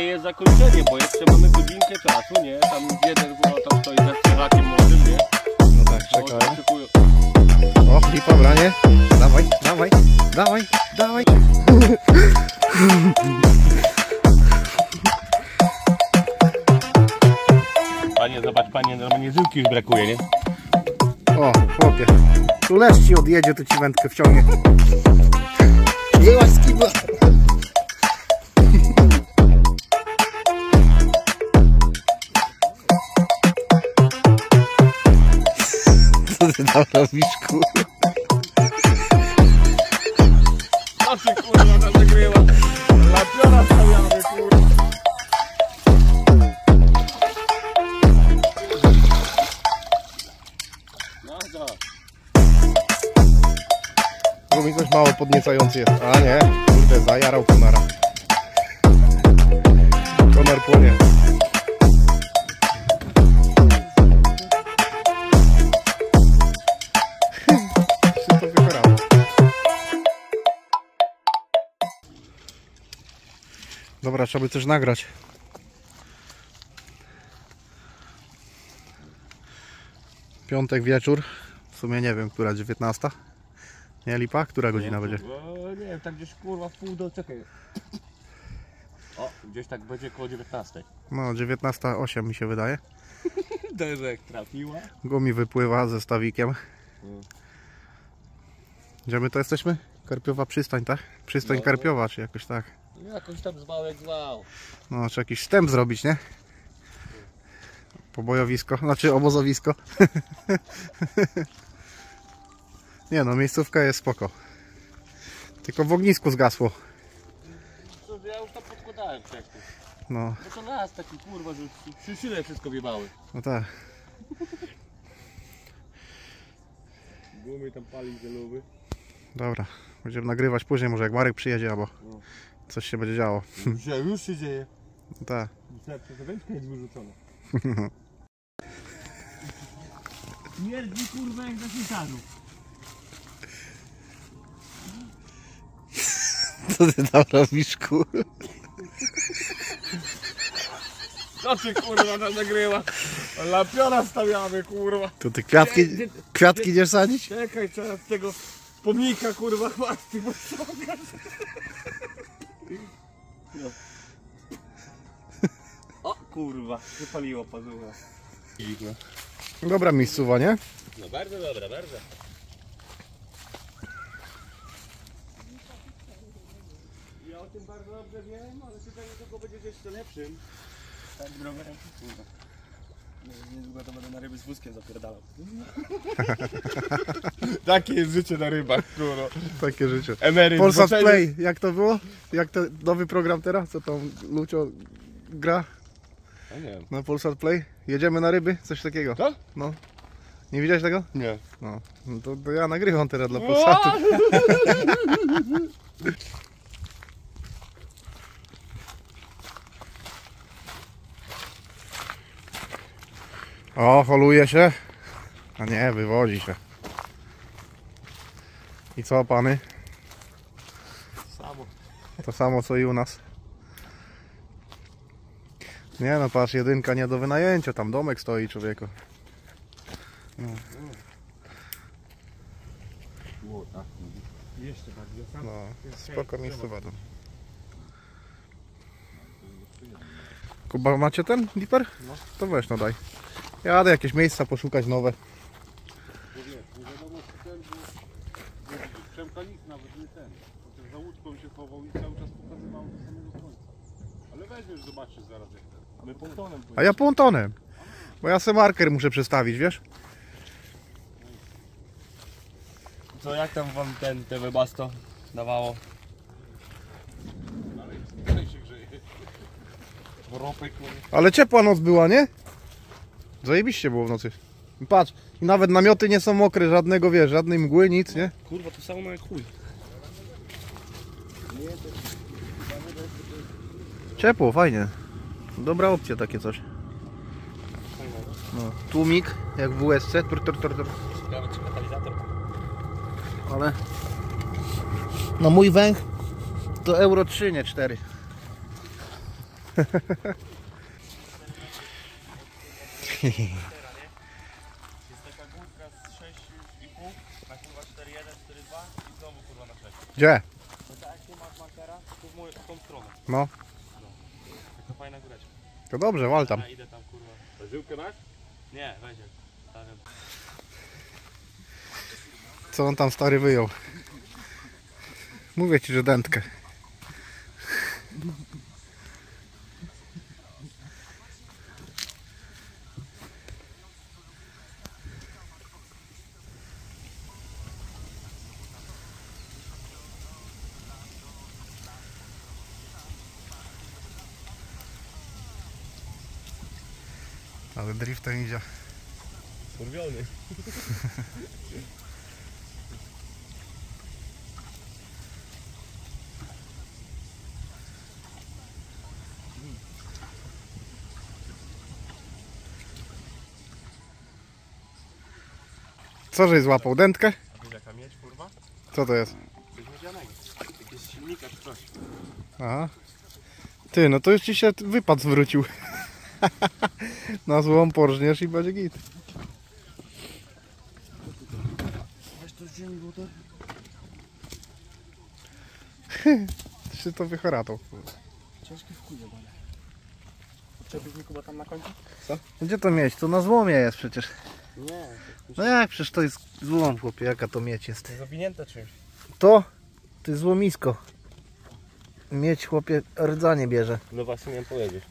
Nie jest zakończenie, bo jeszcze mamy godzinkę czasu, nie? Tam jeden kurwa tam stoi za strażakiem młodym, nie? No tak, czekaj. O, lipa branie. Dawaj, dawaj, dawaj, dawaj. Panie, zobacz, panie, normalnie żyłki już brakuje, nie? O, chłopie. Tu lesz ci odjedzie, to ci wędkę wciągnie. Wyłaź z kibla. Ty tam robisz, kurwa? Co ty kurwa tam nagrywa? Lapiora stawiamy, kurwa. Mi coś mało podniecający jest. A nie, kurde, zajarał konara. Konar płonie. Dobra, trzeba by coś nagrać. Piątek wieczór. W sumie nie wiem, która 19. Nie lipa? Która godzina będzie? O, nie wiem, tak gdzieś kurwa w pół do... czekaj. O, gdzieś tak będzie koło 19. No, 19.08 mi się wydaje. Dezek trafiła. Gumi wypływa ze stawikiem. Mm. Gdzie my to jesteśmy? Karpiowa przystań, tak? Przystań No. Karpiowa, czy jakoś tak. Jakoś tam zwał jak zwał. No, czy jakiś wstęp zrobić, nie? Pobojowisko, znaczy obozowisko. nie no, miejscówka jest spoko. Tylko w ognisku zgasło. Co, ja już tam podkładałem wcześniej. No, No to las taki kurwa, że przy wszystko wiebały. no tak. Gumy tam pali zelowy. Dobra, będziemy nagrywać później, może jak Marek przyjedzie, albo No. Coś się będzie działo. Dzisiaj już się dzieje. No tak. Myślałem, że wędka jest wyrzucona. Śmierdzi kurwa jak za szyntaru. Co ty tam robisz, kur... Co ty kurwa tam nagrywa? Lapiora stawiamy kurwa. To ty kwiatki, kwiatki idziesz sadzić? Czekaj, trzeba z tego pomnika kurwa chłasty podciągać. No. O kurwa, wypaliło pazucha. Dobra miejscowa, nie? No bardzo dobra, bardzo. Ja o tym bardzo dobrze wiem, ale ty niedługo będziesz jeszcze lepszym. Tak, rowerem. Kurwa. Nie- Niedługo to będę na ryby z wózkiem zapierdalał. Takie jest życie na rybach, kurwa. Takie życie. Emeryt Polsat zboczenie. Play, jak to było? Jak ten nowy program teraz? Co tam Lucio gra A nie wiem. na Polsat Play? Jedziemy na ryby? Coś takiego. Co? No. Nie widziałeś tego? Nie. No. no to, to ja nagrywam teraz dla Polsatu. O, holuje się. A nie, wywodzi się. I co pany? Samo. To samo co i u nas. Nie no patrz, jedynka nie do wynajęcia, tam domek stoi człowieku. Tak. Jeszcze bardziej. No, spoko miejscowa tam. Kuba, macie ten liper? No. To weź no daj. Jadę jakieś miejsca poszukać nowe. Bo wiesz, nie wiadomo czy ten, bo Przemka nic nawet nie ten. Chociaż za łódką się chował i cały czas pokazywał do samego końca. Ale weźmiesz, zobaczysz zaraz jak ten. A my pontonem A ja pontonem. Bo ja se marker muszę przestawić, wiesz? Co, jak tam wam ten, te webasto dawało? Ale się grzeje. Ropek, Ale ciepła noc była, nie? Zajebiście było w nocy. Patrz, nawet namioty nie są mokre, żadnego, wiesz, żadnej mgły, nic, nie? Kurwa, to samo jak chuj. Ciepło, fajnie. Dobra opcja takie coś. No, tłumik, jak w USC, tur, tur, tur, tur. Ale no mój węch to euro 3, nie 4. Jest taka górka z 6,5 na kurwa 4,1, 4,2 i znowu kurwa na 6. Gdzie? No tak fajna góreczka. to dobrze, wal tam. Ja masz? Nie, weź jak. Co on tam stary wyjął? Mówię ci, że dętkę. Ale driftem idzie. Kurwiony. Co żeś złapał? Dętkę? A wiesz jaka mieć kurwa? Co to jest? Silnika czy coś. Aha. Ty, no to już ci się wypad zwrócił. Na złą porżniesz i będzie git. Weź to z ziemi, bo to... Się to wychoratał. Ciężkie w kuje, mi kuba tam na końcu? Gdzie to mieć? To na złomie jest przecież. Nie, No jak? Przecież to jest złom, chłopie. Jaka to mieć jest? zawinięte czymś. To? To jest złomisko. Mieć, chłopie, rdzanie bierze. No właśnie miałem powiedzieć.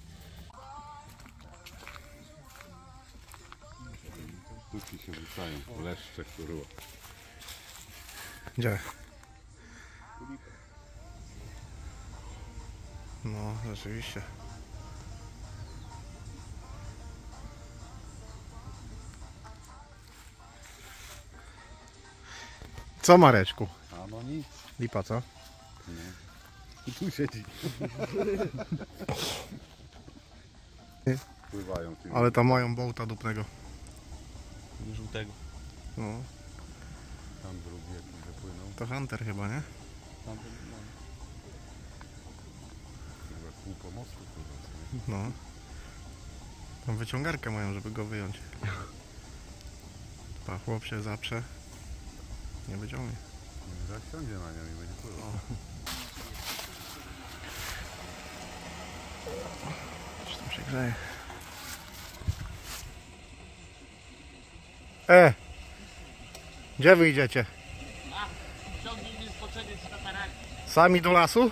Sztuki się rzucają, leszcze kurwa. Gdzie? No, rzeczywiście. Co Mareczku? A no nic. Lipa co? I tu siedzi. Pływają tym. Ale tam mają bołta dupnego. Żółtego. No, Tam drugi jakiś wypłynął. to Hunter chyba, nie? Tam, no. Chyba pół kurwa. No. Tam wyciągarkę mają, żeby go wyjąć. Pa, chłop się zaprze. Nie wyciągnie. Zasiądzie na nią i będzie pływał. Czy tam się grzeje? E! Gdzie wy idziecie? Sami do lasu?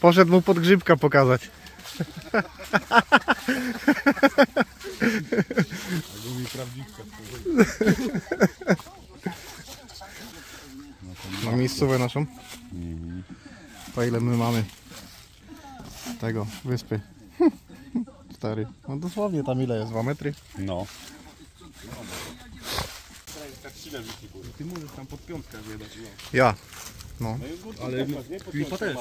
Poszedł mu podgrzybka pokazać. Albo mi prawdziwka. Na miejscówę naszą. Mhm. To ile my mamy tego, wyspy. Stary. No dosłownie tam ile jest? 2 metry? No. Ty możesz tam pod piątkę wydać. Ja. No. Ale Filipa też.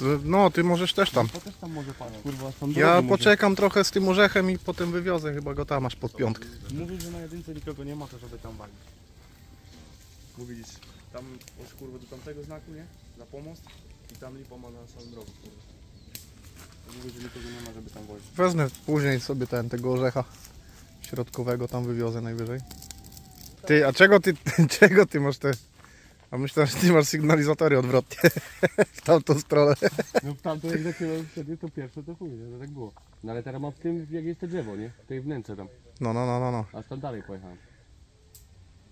To, no, ty możesz też tam. To też tam może. Kurwa, tam Ja poczekam trochę z tym orzechem i potem wywiozę. Chyba go tam masz pod piątkę. Mówisz, że na jedynce nikogo nie ma, to żeby tam walić. Widzisz, tam od kurwa do tamtego znaku, nie? Na pomost i tam lipa ma na samym rogu, kurwa. Mówisz, że nikogo nie ma, żeby tam wozić. Wezmę później sobie ten, tego orzecha środkowego tam wywiozę najwyżej. Ty, a czego ty, czego ty masz te... A myślę, że ty masz sygnalizatory odwrotnie w tamtą stronę. No tam to jak zaczęłem wtedy to pierwsze to chuj, nie? To tak było. No ale teraz mam w tym jak jest to drzewo, nie? W tej wnętrze tam. No, no, no, no, no. A tam dalej pojechałem.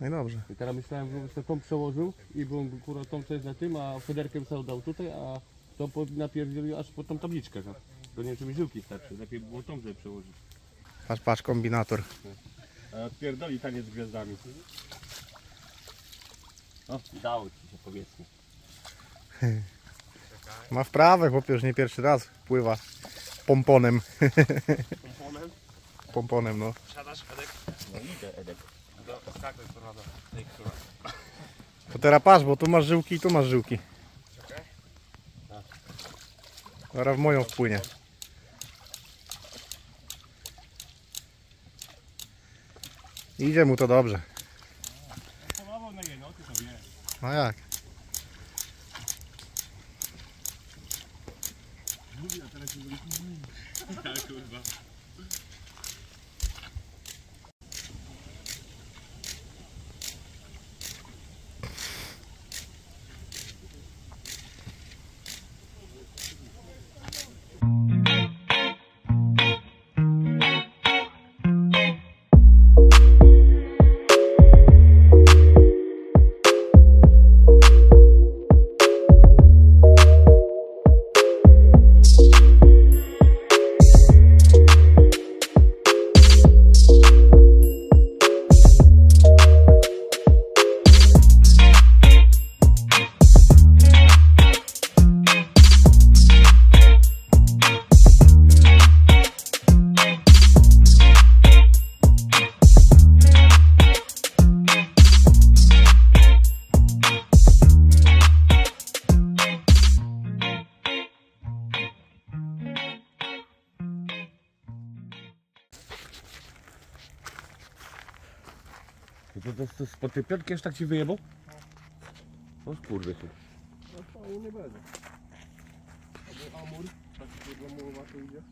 No i dobrze. I teraz myślałem, żebym sobie tą przełożył i bym kurwa tą co jest na tym, a federkiem sobie dał tutaj, a to napierdzielił aż po tą tabliczkę. No. To nie wiem, czy mi żyłki starczy. Lepiej było tą żeby przełożyć. Patrz, patrz, kombinator. A odpierdoli taniec z gwiazdami. No, dało ci się powiedzmy. Ma wprawę, chłopie, już nie pierwszy raz pływa pomponem. Komponem? Pomponem, no. Siadasz, Edek? No idę, Edek. Do, skakuj, kurwa, do tej, kurwa. To teraz patrz, bo tu masz żyłki i tu masz żyłki. Czekaj. Zaraz w moją wpłynie. Idzie mu to dobrze. Maar ja, tej piątki aż tak ci wyjebał? O kurde tu. No to nie będzie. Albo amur, taki mułowaty idzie.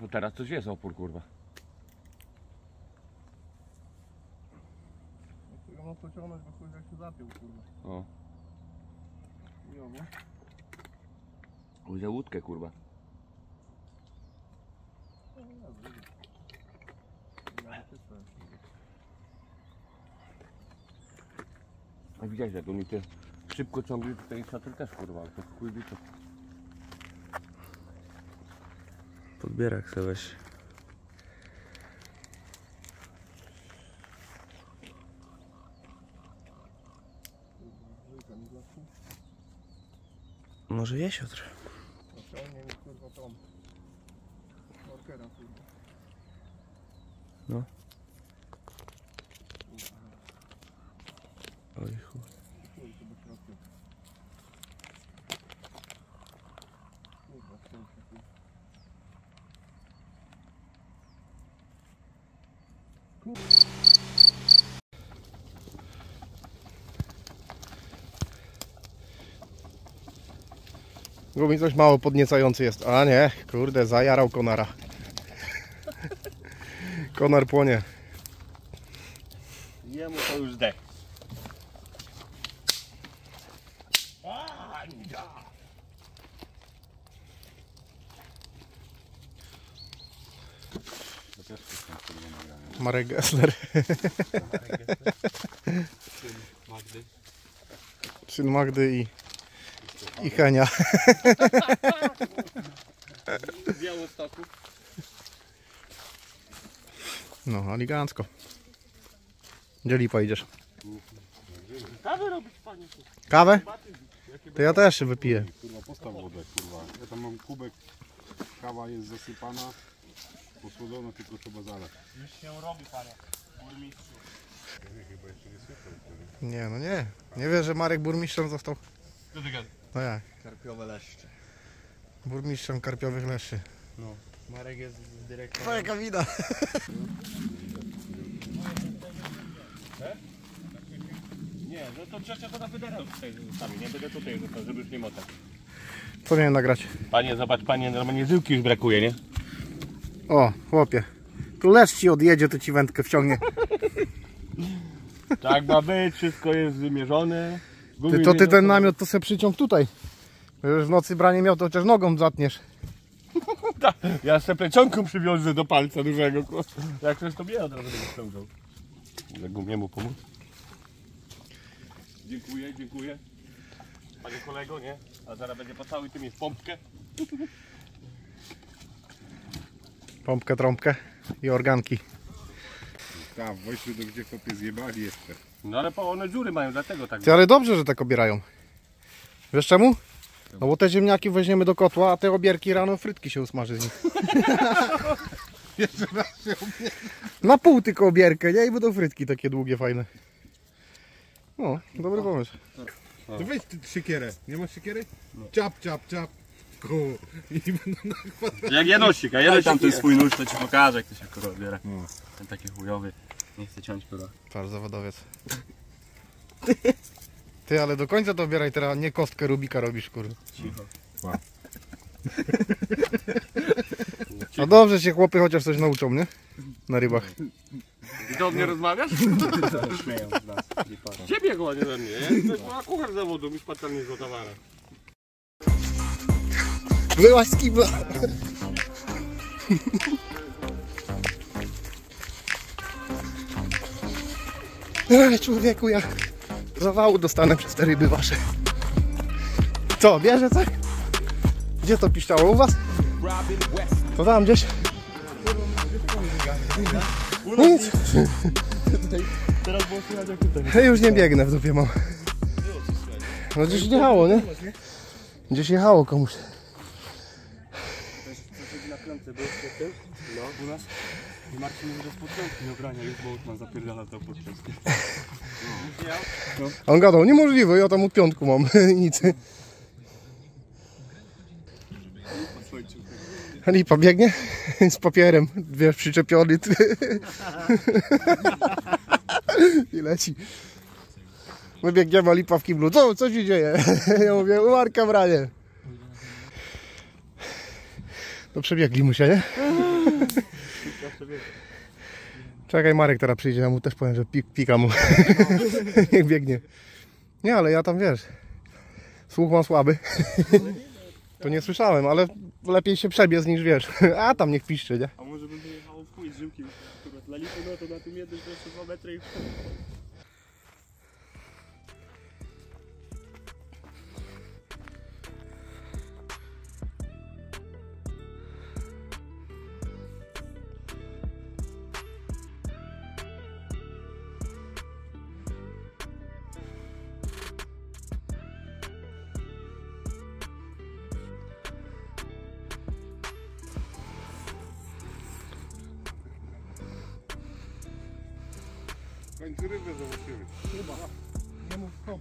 No teraz coś jest opór kurwa. Mam pociągnąć, bo chuj jak się zapiął kurwa. O. I owo. Wziął łódkę kurwa. A widziałeś jak oni te szybko ciągli tutaj szatry też kurwa, to chuj wie co. Podbierak sobie weź. Może jesiotr. Ociągnie mi kurwa tą. Markera kurwa. No. Oj chuj. Chuj, to do środka. Kurwa, wciąż się kurwa. Gubi coś mało podniecający jest. A nie, kurde, zajarał konara. Konar płonie. Jemu to już dech. Nagrane. Marek Gessler. Magdy. Syn Magdy i, i Henia. Z Białostoku. No, elegancko. Gdzie lipa idziesz? Kawę robić panie. Kawę? To ja też wypiję. Kurwa, postaw wodę, kurwa. Ja tam mam kubek, kawa jest zasypana, posłodzona, tylko trzeba zalać. Już się robi panie. Burmistrzu. Nie, no nie. Nie wiesz, że Marek burmistrzem został? Co ty gadasz? No jak? Karpiowe leszcze. Burmistrzem karpiowych leszczy. Marek jest dyrektorem. To jaka wida. Nie, no to Grzesia to na federał tutaj zostawię, nie będę tutaj został, żeby już nie motać. Co miałem nagrać? Panie, zobacz panie, normalnie żyłki już brakuje, nie? O, chłopie. Tu lesz ci odjedzie, to ci wędkę wciągnie. Tak ma być, wszystko jest wymierzone. Ty, to ty ten namiot to se przyciąg tutaj. Już w nocy branie miał, to chociaż nogą zatniesz. Ja sobie plecionką przywiążę do palca dużego. Jak ktoś to mnie od razu będzie ściągał. Jak gumiemu pomóc. Dziękuję, dziękuję. Panie kolego, nie? A zaraz będzie po cały tym jest pompkę. Pompkę, trąbkę i organki. Tak, weźmy do gdzie chłopie zjebali jeszcze. No ale po one dziury mają, dlatego tak. Ty, ale dobrze, że tak obierają. Wiesz czemu? No bo te ziemniaki weźmiemy do kotła, a te obierki rano frytki się usmaży z nich. Jeszcze raz się Na pół tylko obierkę, nie? I będą frytki takie długie, fajne. No, dobry pomysł. To weź ty siekierę. Nie masz siekiery? Ciap, ciap, ciap. Ku. I będą na kwadrat. Jak janosik, a janosik tam ten swój nóż to ci pokażę jak to się kurwa odbiera. No. Ten taki chujowy. Nie chcę ciąć kurwa. Twarz zawodowiec. Ty, ale do końca to obieraj teraz, nie kostkę Rubika robisz, kurwa. Cicho. A dobrze się chłopy chociaż coś nauczą, nie? Na rybach. I do mnie rozmawiasz? Śmieją z nas. Ciebie go, nie ze mnie, nie? To jest moja kuchar zawodu, mi specjalnie zgotowała. Wyłaź z kibla! Ej, człowieku, ja zawału dostanę przez te ryby wasze. Co, bierze coś? Gdzie to piszczało? U was? To tam gdzieś? Nic. Teraz było słychać jak tutaj. Już nie biegnę, w dupie mam. No gdzieś jechało, nie? Gdzieś jechało komuś. na klamce był tym, no, u nas. I Marcin mówi, że z podkrętki nie obrania, już Bołtman zapierdala to podkrętki. A on gadał, niemożliwe, ja tam od piątku mam nic. Lipa biegnie z papierem, wiesz, przyczepiony. I leci. My biegniemy, a Lipa w kiblu. Co, co się dzieje? Ja mówię, umarka branie. To przebiegli mu się, nie? Czekaj, Marek teraz przyjdzie, ja mu też powiem, że pik, pika mu. Niech biegnie. Nie, ale ja tam wiesz. Słuch mam słaby. To nie słyszałem, ale lepiej się przebiec niż wiesz. A tam niech piszczy, nie? A może bym wyjechał w chuj z żyłki, kurwa, dla lipy, no to na tym jednym to jeszcze dwa metry i W końcu rybę zobaczymy. Nie mów hop.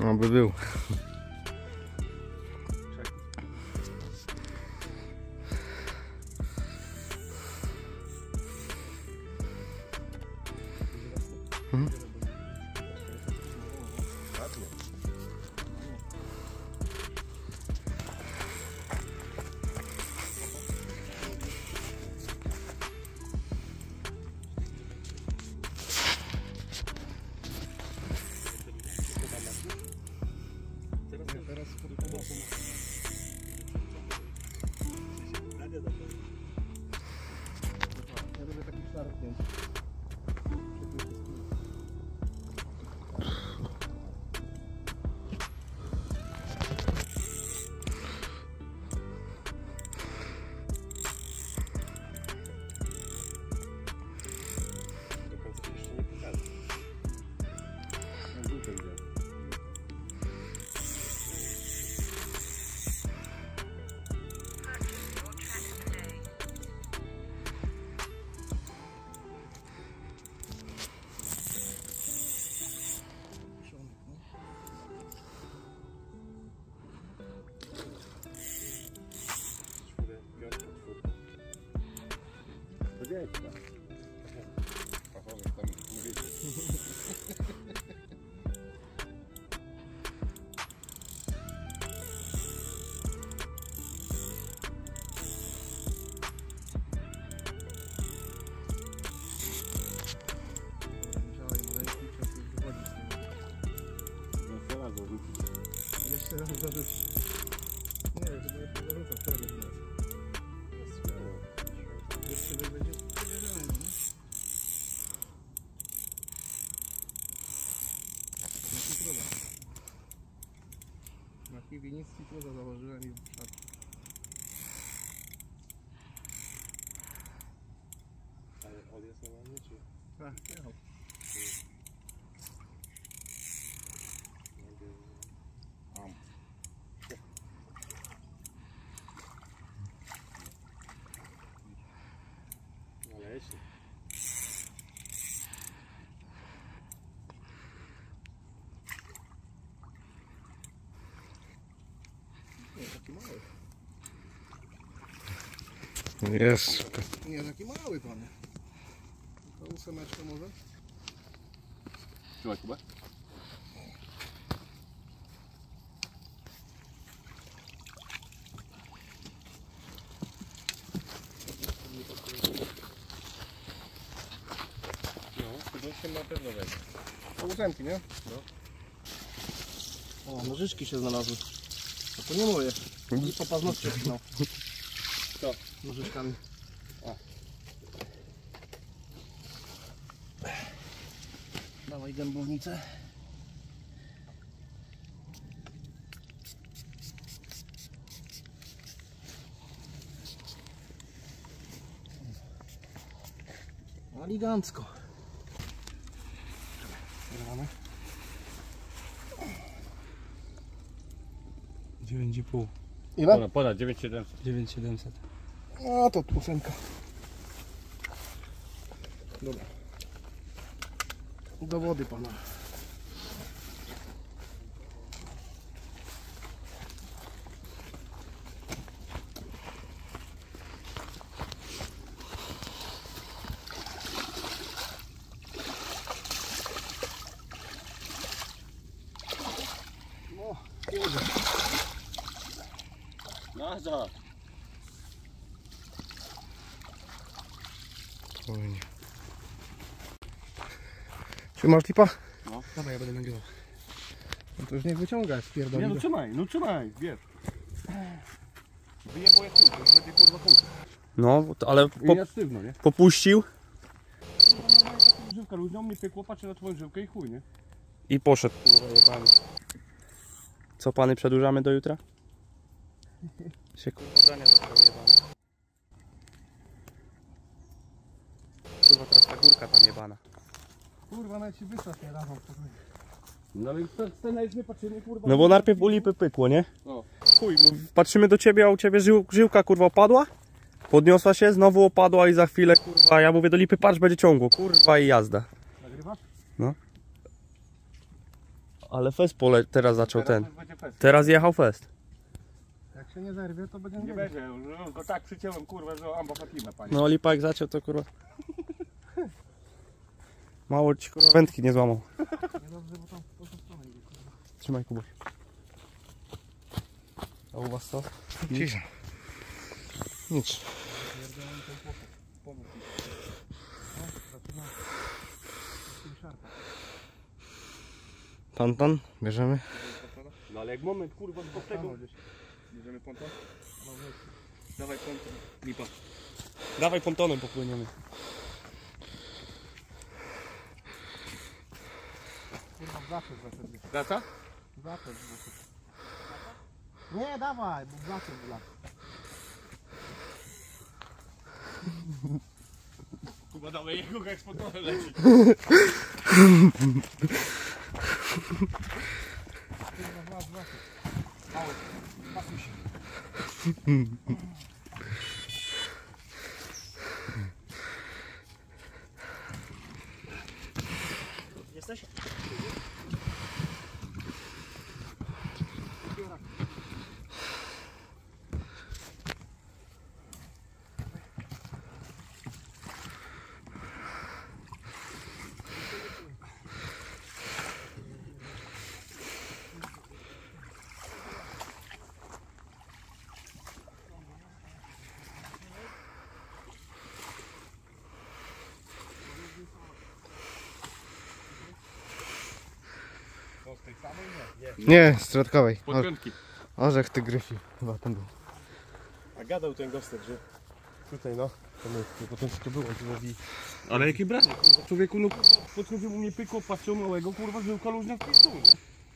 No by był. drugi, nic citrusa założyłem i szatki. Ale on jest czy? Tak, jechał. Jest. Nie, taki mały pan. To ósemeczkę może? Trzymaj Kuba. No, się na pewno wejdzie. To ósemki, nie? No. O, nożyczki się znalazły. No to nie moje. I po paznokcie no. Co? Nożyczkami. Dawaj gębownicę. Elegancko. Mamy. 9,5. Ile? Ponad, ponad 9700. 9700. A to ósemka. Dobra. Do wody pana. No, jedzie. Nazad. Trzymasz tipa? Dawaj, ja będę nagrywał. No to już niech wyciąga, Nie spierdoli. no trzymaj, no trzymaj, wiesz. Wyjebło jak to już będzie kurwa chuj. No, ale I po, ja sztywno, nie? popuścił Kurwa, normalnie taką żywka luźną mnie pykło, patrzę na twoją żywkę i chuj, nie? i poszedł. Kurwa, jebany. Co pany przedłużamy do jutra? Się ku- Pobrania został jebany. Kurwa teraz ta górka tam jebana. Kurwa, nawet się wysłać nie dawam. No ale scena jest, kurwa. No bo najpierw u lipy pykło, nie? No. Chuj, mów- patrzymy do ciebie, a u ciebie żył, żyłka kurwa opadła. Podniosła się, znowu opadła i za chwilę kurwa, ja mówię do lipy, patrz będzie ciągło, kurwa i jazda. Nagrywasz? Ale fest pole teraz zaczął Teraz ten. Teraz jechał fest. Jak się nie zerwie, to będzie Nie nie będzie, już go tak przyciąłem, kurwa, że amba Fatima, panie. No lipa jak zaczął to kurwa. Mało ci kurwa wędki nie złamał. Niedobrze, bo tam po tą stronę idzie. Trzymaj Kubuś. A u was co? Cisza. Nic. Panton, bierzemy. No ale jak moment, kurwa, z tego. Bierzemy ponton? Dawaj ponton. Lipa. Dawaj pontonem popłyniemy. Kurwa, zawsze zaczęli. Wraca? Zawsze Nie, dawaj, bo zawsze dla. Kuba, dawaj jego jak pontonem leci. Kurwa, wlaz, wlaz. Mały, pasuj się. Nie, z środkowej. O, Podpiątki. orzech tygrysi. Chyba ten był. A gadał ten gostek, że tutaj no, to my, to potem co to było, to mówi. Ale jakie branie, kurwa, człowieku, no podchodził u mnie pykło, patrzył małego, kurwa, żyłka luźna w pizdu?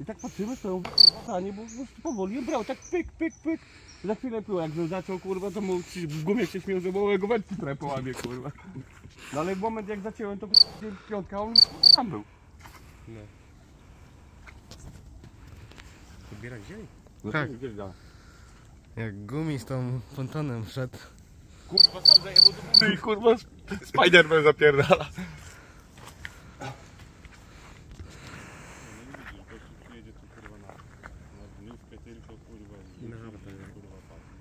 I tak patrzymy, stoją, kurwa, nie, bo, powoli brał, tak pyk, pyk, pyk. Za chwilę było, jak zaczął, kurwa, to mu w gumie się śmiał, że małego wędki trochę połamie, kurwa. No ale w moment jak zaciąłem, to piątka, on tam był. No. Odbierać ziemi? No Tak. Jak gumi z tą pontonem wszedł. Kurwa, sam zajebał do budy i kurwa Spiderman zapierdala. Przyjedzie tu kurwa na, na dniówkę tylko kurwa. I na kurwa padnie.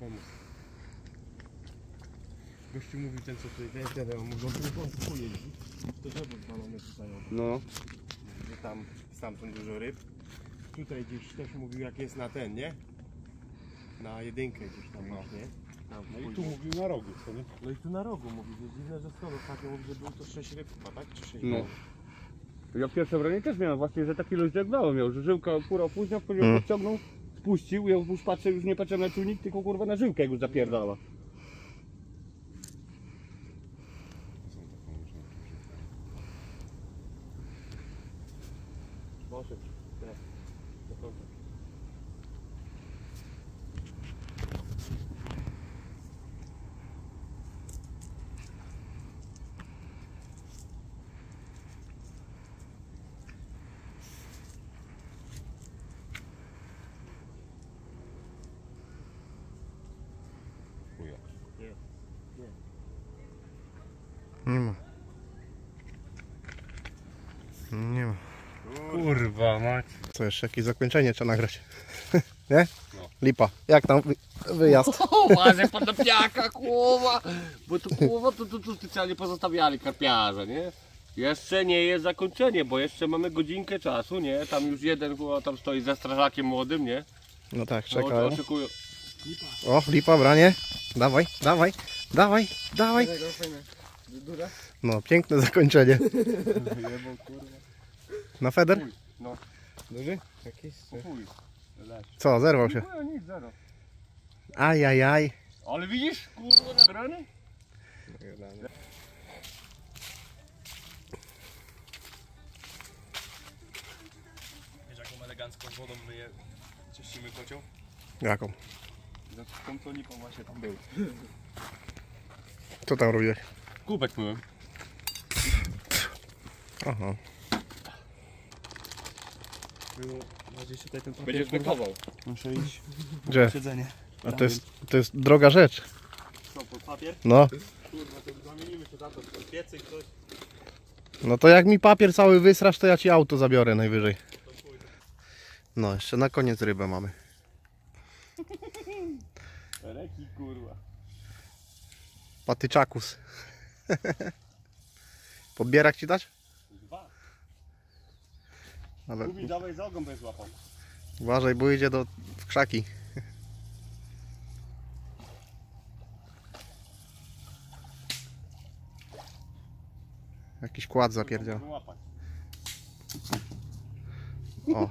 Pomoc. Gościu mówił ten co tutaj, ten, ten, on mówił, on tu wątku jeździ. To drzewo zwalone tutaj, No. że tam stamtąd dużo ryb. Tutaj gdzieś też mówił jak jest na ten, nie? Na jedynkę gdzieś tam masz, nie? Tam, No i tu mówił na rogu, co nie? no i tu na rogu mówi, że dziwne, że skoro ostatnio mówi, że było to 6 ryb chyba, tak? Czy 6 No. Ja pierwsze wrażenie też miałem właśnie, że taki luźny jak dałem miał, że żyłka kurwa później, później Mm. podciągnął, spuścił, ja już patrzę, już nie patrzę na czujnik, tylko kurwa na żyłkę już zapierdala. Poszedł. Teraz. Do końca. Chuja. Nie ma. Nie ma. Kurwa mać. Co jeszcze? Jakieś zakończenie trzeba nagrać. Nie? No. Lipa. Jak tam wy, wyjazd? Uważaj pan na piaka, kurwa! Bo tu kurwa to tu, tu specjalnie pozostawiali karpiarze, nie? Jeszcze nie jest zakończenie, bo jeszcze mamy godzinkę czasu, nie? Tam już jeden kurwa tam stoi za strażakiem młodym, nie? No tak, No, czekaj. oczekują. O, lipa, branie. Dawaj, dawaj, dawaj, dawaj. No, piękne zakończenie. Na feder? Duży? Jakiś? Chuj. Co, zerwał się? No nic, zero. Ajajaj. Ale widzisz, kurwa, nagrany? Wiesz jaką elegancką wodą my je czyścimy kocioł? Jaką? Za tą co lipą właśnie tam był. Co tam robiłeś? Kubek myłem. Aha. Było, gdzieś tutaj ten papier, Będziesz kurwa. bekował. Muszę iść Gdzie? siedzenie. A to jest, to jest droga rzecz. Co, pod papier? No. Kurwa, to zamienimy się za to, piecyk, coś. No to jak mi papier cały wysrasz, to ja ci auto zabiorę najwyżej. No, jeszcze na koniec rybę mamy. Reki, kurwa. Patyczakus. Podbierak ci dać? Ale Kubi, dawaj za ogon bez łapał. uważaj, bo idzie do, w krzaki. Jakiś kład zapierdział. O.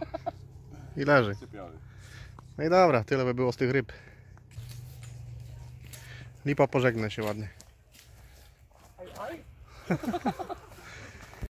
I leży. No i dobra, tyle by było z tych ryb. Lipa pożegnę się ładnie. Aj, aj.